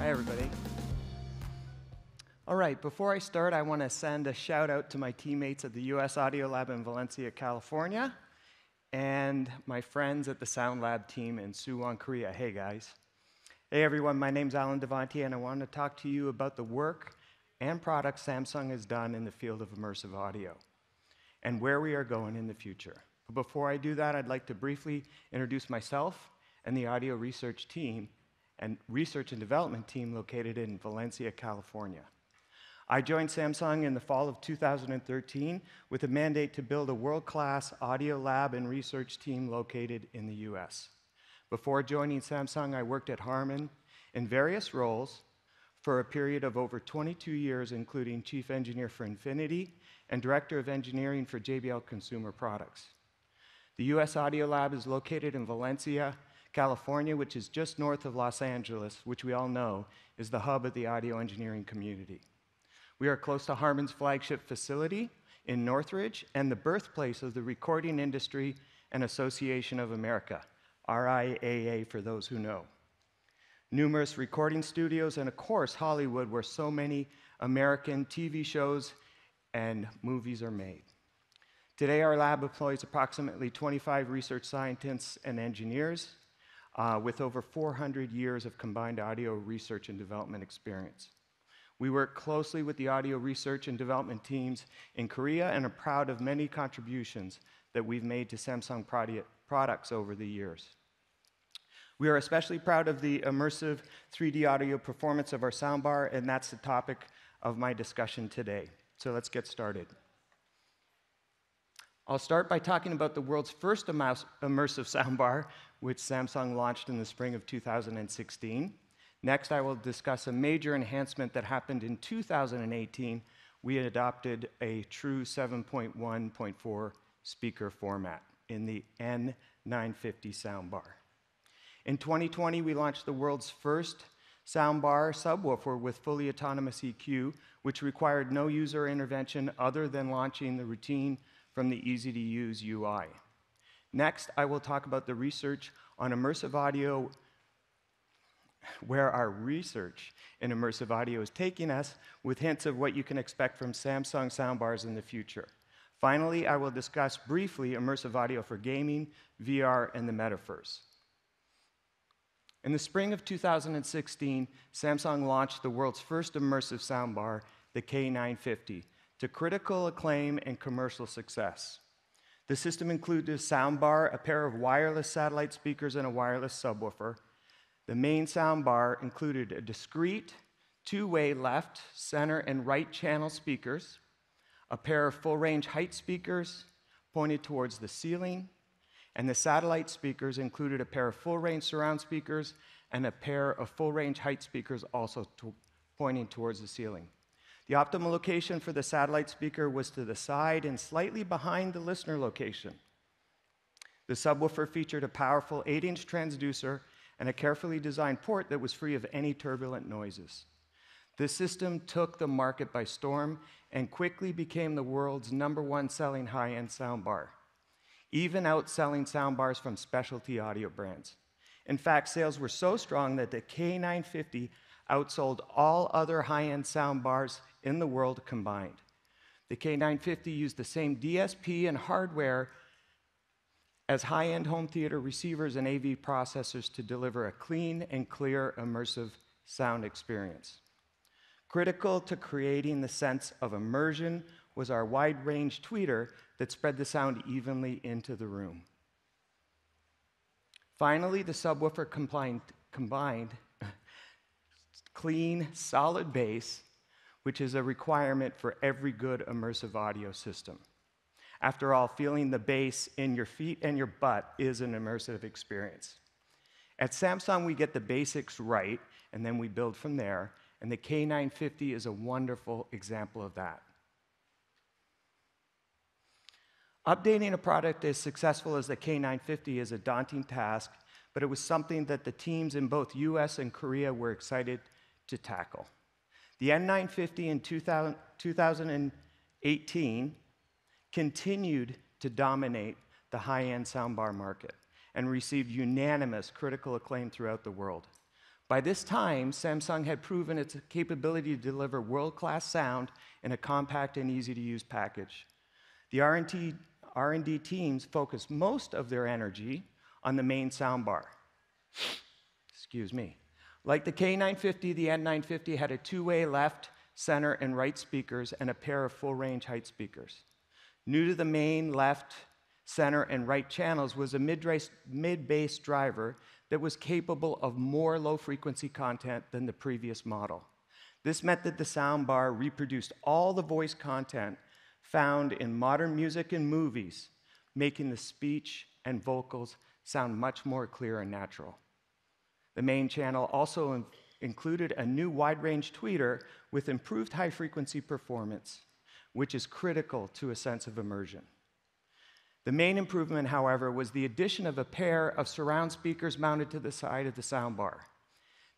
Hi, everybody. All right, before I start, I want to send a shout out to my teammates at the US Audio Lab in Valencia, California, and my friends at the Sound Lab team in Suwon, Korea. Hey, guys. Hey, everyone, my name's Allan Devantier, and I want to talk to you about the work and products Samsung has done in the field of immersive audio and where we are going in the future. But before I do that, I'd like to briefly introduce myself and the audio research team and research and development team located in Valencia, California. I joined Samsung in the fall of 2013 with a mandate to build a world class audio lab and research team located in the US. Before joining Samsung, I worked at Harman in various roles for a period of over 22 years, including chief engineer for Infinity and director of engineering for JBL Consumer Products. The US Audio Lab is located in Valencia, California, which is just north of Los Angeles, which we all know is the hub of the audio engineering community. We are close to Harman's flagship facility in Northridge and the birthplace of the Recording Industry and Association of America, RIAA for those who know. Numerous recording studios, and of course, Hollywood, where so many American TV shows and movies are made. Today, our lab employs approximately 25 research scientists and engineers uh, with over 400 years of combined audio research and development experience. We work closely with the audio research and development teams in Korea and are proud of many contributions that we've made to Samsung products over the years. We are especially proud of the immersive 3D audio performance of our soundbar, and that's the topic of my discussion today. So let's get started. I'll start by talking about the world's first immersive soundbar, which Samsung launched in the spring of 2016. Next, I will discuss a major enhancement that happened in 2018. We adopted a true 7.1.4 speaker format in the N950 soundbar. In 2020, we launched the world's first soundbar subwoofer with fully autonomous EQ, which required no user intervention other than launching the routine from the easy to use UI. Next, I will talk about the research on immersive audio, where our research in immersive audio is taking us, with hints of what you can expect from Samsung soundbars in the future. Finally, I will discuss briefly immersive audio for gaming, VR, and the metaverse. In the spring of 2016, Samsung launched the world's first immersive soundbar, the K950, to critical acclaim and commercial success. The system included a soundbar, a pair of wireless satellite speakers, and a wireless subwoofer. The main soundbar included a discrete two way left, center, and right channel speakers, a pair of full range height speakers pointed towards the ceiling, and the satellite speakers included a pair of full range surround speakers and a pair of full range height speakers also to pointing towards the ceiling. The optimal location for the satellite speaker was to the side and slightly behind the listener location. The subwoofer featured a powerful 8 inch transducer and a carefully designed port that was free of any turbulent noises. This system took the market by storm and quickly became the world's number one selling high end soundbar, even outselling soundbars from specialty audio brands. In fact, sales were so strong that the K950 outsold all other high end soundbars in the world combined. The K950 used the same DSP and hardware as high end home theater receivers and AV processors to deliver a clean and clear immersive sound experience. Critical to creating the sense of immersion was our wide range tweeter that spread the sound evenly into the room. Finally, the subwoofer combined, combined clean, solid bass which is a requirement for every good immersive audio system. After all, feeling the bass in your feet and your butt is an immersive experience. At Samsung, we get the basics right, and then we build from there, and the K950 is a wonderful example of that. Updating a product as successful as the K950 is a daunting task, but it was something that the teams in both US and Korea were excited to tackle. The N950 in 2000, 2018 continued to dominate the high end soundbar market and received unanimous critical acclaim throughout the world. By this time, Samsung had proven its capability to deliver world-class sound in a compact and easy-to-use package. The R&D, R&D teams focused most of their energy on the main soundbar. Excuse me. Like the K950, the N950 had a two-way left, center, and right speakers and a pair of full-range height speakers. New to the main left, center, and right channels was a mid-bass driver that was capable of more low-frequency content than the previous model. This meant that the soundbar reproduced all the voice content found in modern music and movies, making the speech and vocals sound much more clear and natural. The main channel also in included a new wide range tweeter with improved high frequency performance, which is critical to a sense of immersion. The main improvement, however, was the addition of a pair of surround speakers mounted to the side of the soundbar.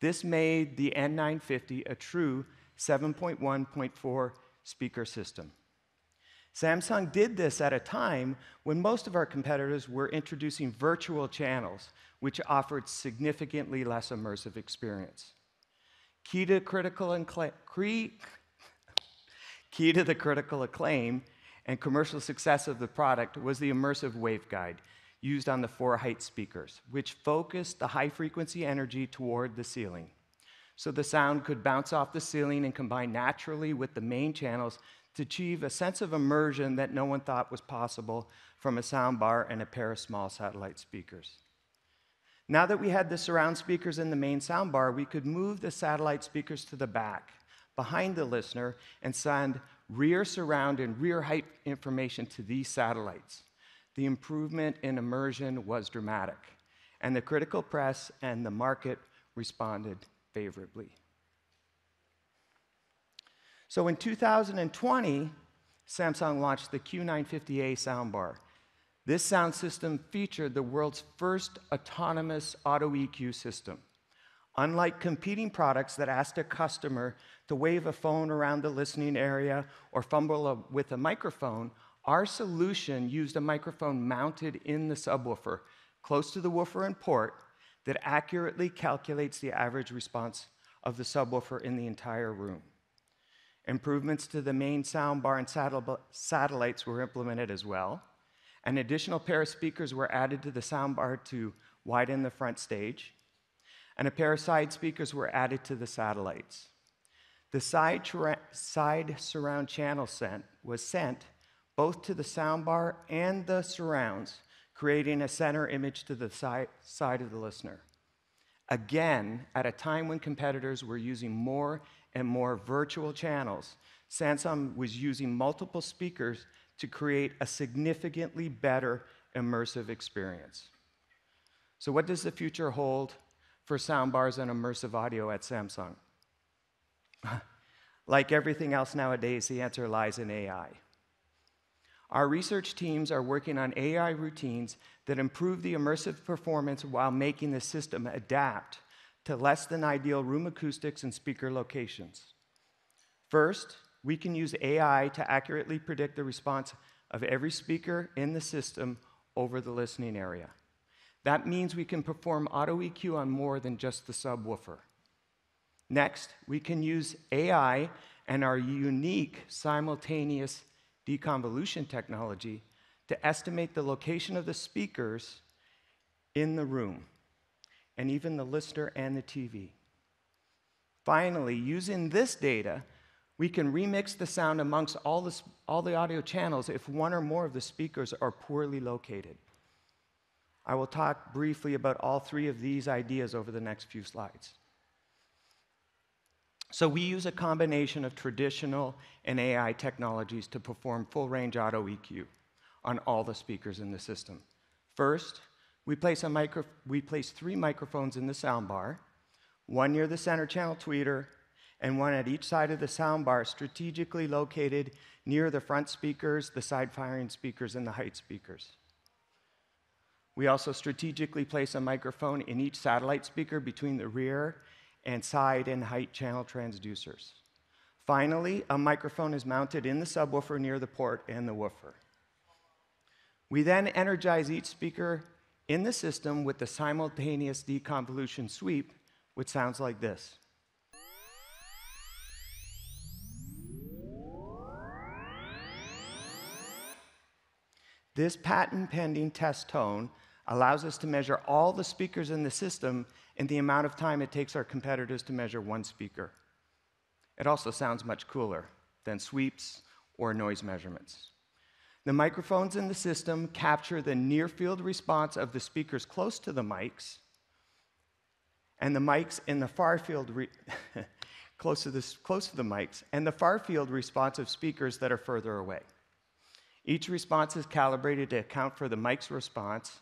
This made the N950 a true 7.1.4 speaker system. Samsung did this at a time when most of our competitors were introducing virtual channels, which offered significantly less immersive experience. Key to key to the critical acclaim and commercial success of the product was the immersive waveguide used on the four height speakers, which focused the high frequency energy toward the ceiling. So the sound could bounce off the ceiling and combine naturally with the main channels to achieve a sense of immersion that no one thought was possible from a soundbar and a pair of small satellite speakers. Now that we had the surround speakers in the main soundbar, we could move the satellite speakers to the back, behind the listener, and send rear surround and rear height information to these satellites. The improvement in immersion was dramatic, and the critical press and the market responded favorably. So in 2020, Samsung launched the Q950A soundbar. This sound system featured the world's first autonomous auto EQ system. Unlike competing products that asked a customer to wave a phone around the listening area or fumble a, with a microphone, our solution used a microphone mounted in the subwoofer, close to the woofer and port, that accurately calculates the average response of the subwoofer in the entire room. Improvements to the main soundbar and satellites were implemented as well. An additional pair of speakers were added to the soundbar to widen the front stage, and a pair of side speakers were added to the satellites. The side, side surround channel sent was sent both to the soundbar and the surrounds, creating a center image to the side, of the listener. Again, at a time when competitors were using more and more virtual channels, Samsung was using multiple speakers to create a significantly better immersive experience. So, what does the future hold for soundbars and immersive audio at Samsung? like everything else nowadays, the answer lies in AI. Our research teams are working on AI routines that improve the immersive performance while making the system adapt to less than ideal room acoustics and speaker locations. First, we can use AI to accurately predict the response of every speaker in the system over the listening area. That means we can perform auto EQ on more than just the subwoofer. Next, we can use AI and our unique simultaneous deconvolution technology to estimate the location of the speakers in the room, and even the listener and the TV. Finally, using this data, we can remix the sound amongst all the, all the audio channels if one or more of the speakers are poorly located. I will talk briefly about all three of these ideas over the next few slides. So, we use a combination of traditional and AI technologies to perform full range auto EQ on all the speakers in the system. First, we place, we place three microphones in the soundbar, one near the center channel tweeter, and one at each side of the soundbar, strategically located near the front speakers, the side firing speakers, and the height speakers. We also strategically place a microphone in each satellite speaker between the rear and side and height channel transducers. Finally, a microphone is mounted in the subwoofer near the port and the woofer. We then energize each speaker in the system with the simultaneous deconvolution sweep which sounds like this. This patent pending test tone allows us to measure all the speakers in the system in the amount of time it takes our competitors to measure one speaker. It also sounds much cooler than sweeps or noise measurements. The microphones in the system capture the near field response of the speakers close to the mics, and the mics in the far field, close, to the, close to the mics, and the far field response of speakers that are further away. Each response is calibrated to account for the mic's response,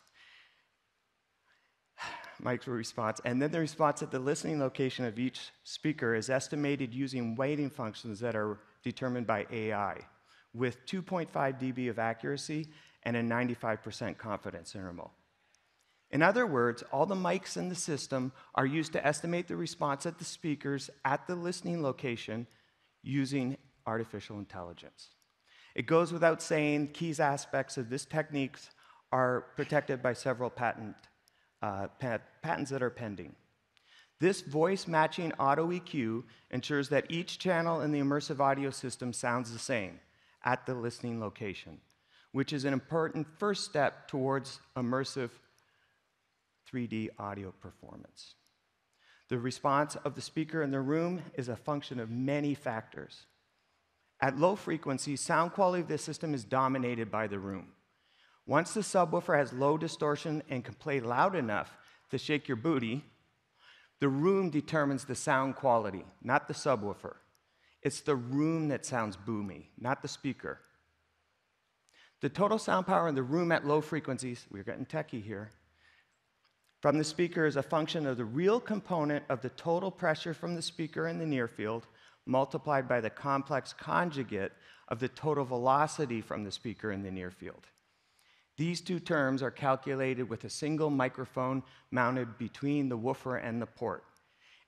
mic's response, and then the response at the listening location of each speaker is estimated using weighting functions that are determined by AI with 2.5 dB of accuracy and a 95% confidence interval. In other words, all the mics in the system are used to estimate the response at the speakers at the listening location using artificial intelligence. It goes without saying, keys aspects of this technique are protected by several patent, uh, pat patents that are pending. This voice matching auto EQ ensures that each channel in the immersive audio system sounds the same at the listening location, which is an important first step towards immersive 3D audio performance. The response of the speaker in the room is a function of many factors. At low frequencies, sound quality of the system is dominated by the room. Once the subwoofer has low distortion and can play loud enough to shake your booty, the room determines the sound quality, not the subwoofer. It's the room that sounds boomy, not the speaker. The total sound power in the room at low frequencies, we're getting techie here, from the speaker is a function of the real component of the total pressure from the speaker in the near field multiplied by the complex conjugate of the total velocity from the speaker in the near field. These two terms are calculated with a single microphone mounted between the woofer and the port,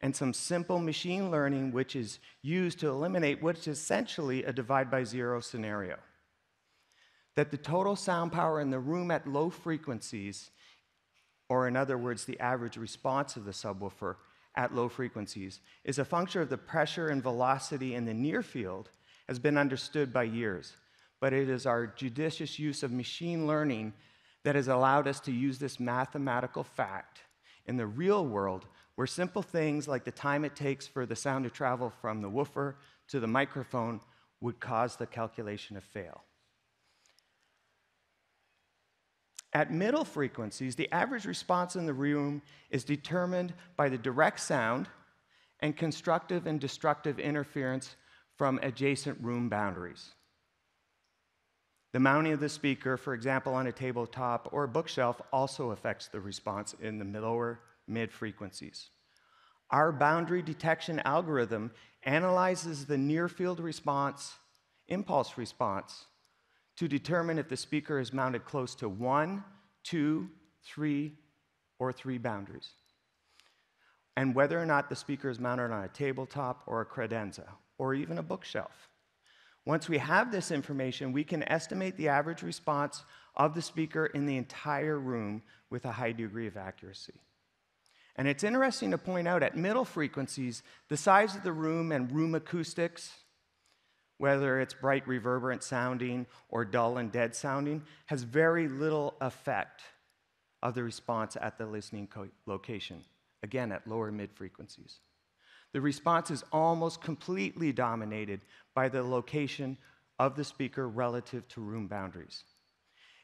and some simple machine learning which is used to eliminate what's essentially a divide by zero scenario. That the total sound power in the room at low frequencies, or in other words, the average response of the subwoofer at low frequencies, is a function of the pressure and velocity in the near field, has been understood by years but it is our judicious use of machine learning that has allowed us to use this mathematical fact in the real world where simple things like the time it takes for the sound to travel from the woofer to the microphone would cause the calculation to fail. At middle frequencies, the average response in the room is determined by the direct sound and constructive and destructive interference from adjacent room boundaries. The mounting of the speaker, for example, on a tabletop or a bookshelf, also affects the response in the lower mid frequencies. Our boundary detection algorithm analyzes the near field response, impulse response, to determine if the speaker is mounted close to one, two, three, or three boundaries, and whether or not the speaker is mounted on a tabletop or a credenza, or even a bookshelf. Once we have this information, we can estimate the average response of the speaker in the entire room with a high degree of accuracy. And it's interesting to point out at middle frequencies, the size of the room and room acoustics, whether it's bright reverberant sounding or dull and dead sounding, has very little effect of the response at the listening location, again, at lower mid frequencies the response is almost completely dominated by the location of the speaker relative to room boundaries.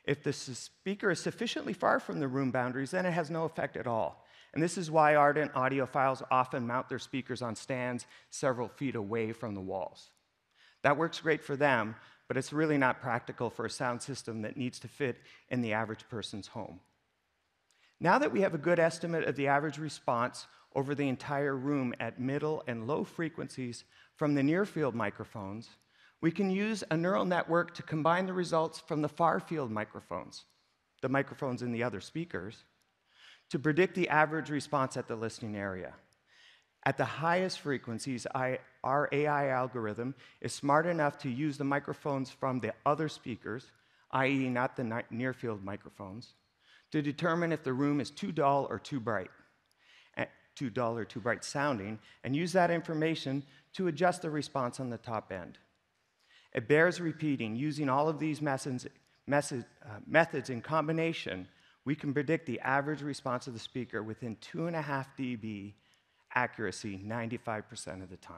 If the speaker is sufficiently far from the room boundaries, then it has no effect at all. And this is why ardent audiophiles often mount their speakers on stands several feet away from the walls. That works great for them, but it's really not practical for a sound system that needs to fit in the average person's home. Now that we have a good estimate of the average response over the entire room at middle and low frequencies from the near field microphones, we can use a neural network to combine the results from the far field microphones, the microphones in the other speakers, to predict the average response at the listening area. At the highest frequencies, I, our AI algorithm is smart enough to use the microphones from the other speakers, i.e., not the near field microphones, to determine if the room is too dull or too bright too dull or too bright sounding, and use that information to adjust the response on the top end. It bears repeating, using all of these methods, uh, methods in combination, we can predict the average response of the speaker within 2.5 dB accuracy 95% of the time.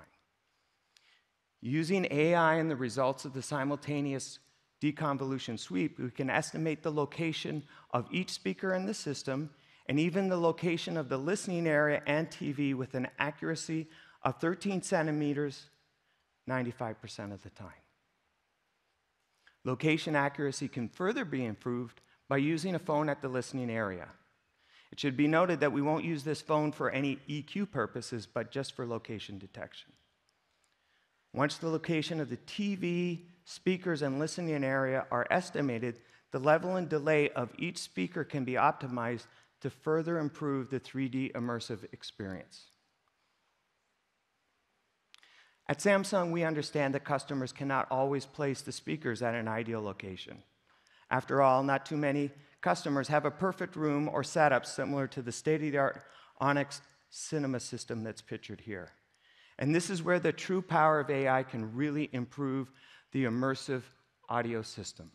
Using AI and the results of the simultaneous deconvolution sweep, we can estimate the location of each speaker in the system and even the location of the listening area and TV with an accuracy of 13 centimeters 95% of the time. Location accuracy can further be improved by using a phone at the listening area. It should be noted that we won't use this phone for any EQ purposes, but just for location detection. Once the location of the TV, speakers, and listening area are estimated, the level and delay of each speaker can be optimized to further improve the 3D immersive experience. At Samsung, we understand that customers cannot always place the speakers at an ideal location. After all, not too many customers have a perfect room or setup similar to the state of the art Onyx cinema system that's pictured here. And this is where the true power of AI can really improve the immersive audio system.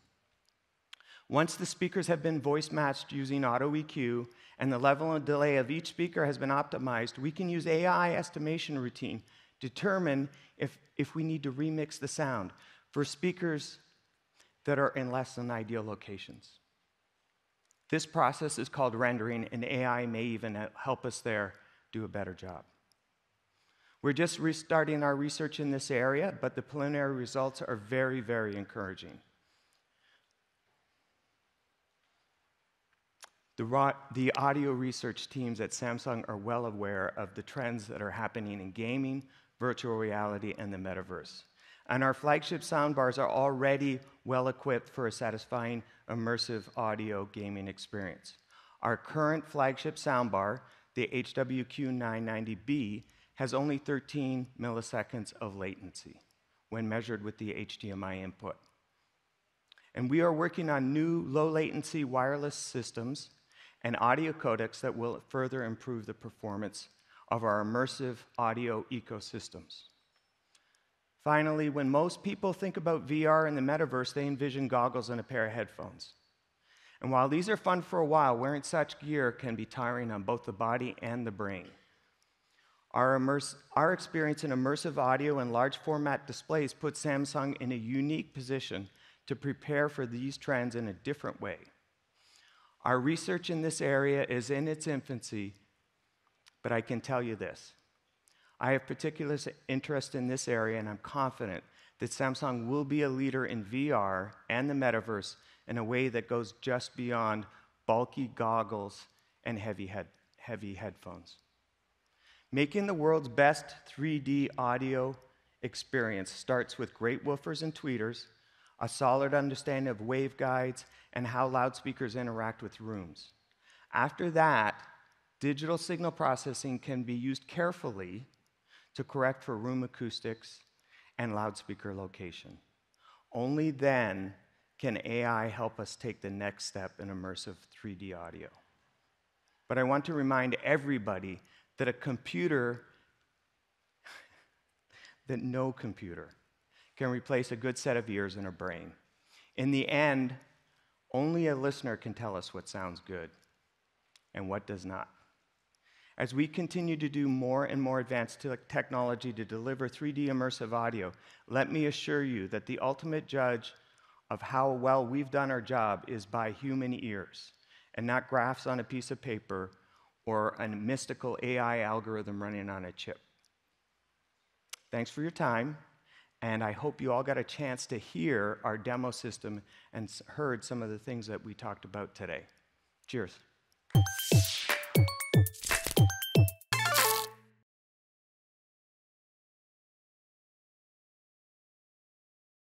Once the speakers have been voice matched using auto EQ and the level and delay of each speaker has been optimized, we can use AI estimation routine to determine if, if we need to remix the sound for speakers that are in less than ideal locations. This process is called rendering, and AI may even uh, help us there do a better job. We're just restarting our research in this area, but the preliminary results are very, very encouraging. The, the, audio research teams at Samsung are well aware of the trends that are happening in gaming, virtual reality, and the metaverse. And our flagship soundbars are already well equipped for a satisfying immersive audio gaming experience. Our current flagship soundbar, the HWQ990B, has only 13 milliseconds of latency when measured with the HDMI input. And we are working on new low latency wireless systems and audio codecs that will further improve the performance of our immersive audio ecosystems. Finally, when most people think about VR and the metaverse, they envision goggles and a pair of headphones. And while these are fun for a while, wearing such gear can be tiring on both the body and the brain. Our, immerse, our experience in immersive audio and large format displays puts Samsung in a unique position to prepare for these trends in a different way. Our research in this area is in its infancy, but I can tell you this I have particular interest in this area, and I'm confident that Samsung will be a leader in VR and the metaverse in a way that goes just beyond bulky goggles and heavy, head, heavy headphones. Making the world's best 3D audio experience starts with great woofers and tweeters, a solid understanding of waveguides, and how loudspeakers interact with rooms. After that, digital signal processing can be used carefully to correct for room acoustics and loudspeaker location. Only then can AI help us take the next step in immersive 3D audio. But I want to remind everybody that a computer, that no computer can replace a good set of ears and a brain. In the end, only a listener can tell us what sounds good and what does not. As we continue to do more and more advanced technology to deliver 3D immersive audio, let me assure you that the ultimate judge of how well we've done our job is by human ears and not graphs on a piece of paper or a mystical AI algorithm running on a chip. Thanks for your time, and I hope you all got a chance to hear our demo system and heard some of the things that we talked about today. Cheers.